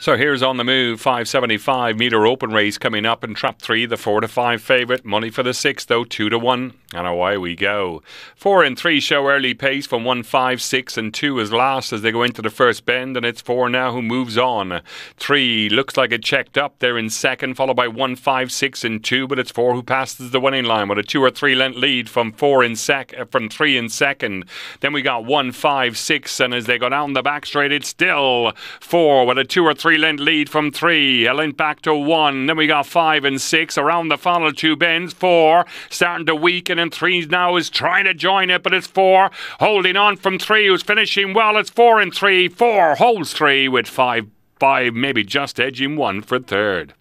So here's on the move, 575 metre open race coming up in trap three, the four to five favourite. Money for the six, though, two to one. And away we go. Four and three show early pace from one, five, six, and two is last as they go into the first bend, and it's four now who moves on. Three looks like it checked up there in second, followed by one, five, six, and two, but it's four who passes the winning line with a two or three length lead from four in sec uh, from three in second. Then we got one, five, six, and as they go down the back straight, it's still four with a two or three length lead from three. A length back to one. Then we got five and six around the final two bends. Four starting to weaken, and three now is trying to join it, but it's four holding on from three, who's finishing well. It's four and three. Four holds three with five, five maybe just edging one for third.